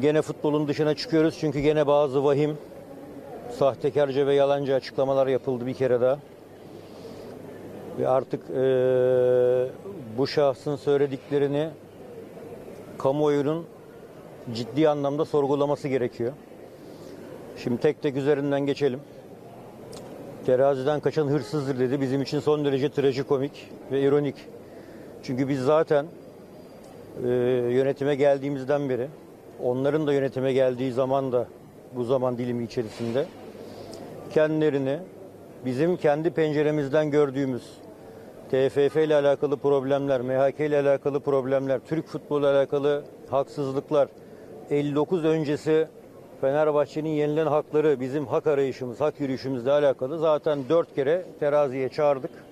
Gene futbolun dışına çıkıyoruz çünkü gene bazı vahim, sahtekarca ve yalancı açıklamalar yapıldı bir kere daha. Ve artık eee, bu şahsın söylediklerini kamuoyunun ciddi anlamda sorgulaması gerekiyor. Şimdi tek tek üzerinden geçelim. Teraziden kaçan hırsızdır dedi. Bizim için son derece trajikomik ve ironik. Çünkü biz zaten e, yönetime geldiğimizden beri, onların da yönetime geldiği zaman da bu zaman dilimi içerisinde kendilerini bizim kendi penceremizden gördüğümüz TFF ile alakalı problemler, MHK ile alakalı problemler, Türk futbolu alakalı haksızlıklar, 59 öncesi Fenerbahçe'nin yenilen hakları, bizim hak arayışımız, hak yürüyüşümüzle alakalı zaten dört kere teraziye çağırdık.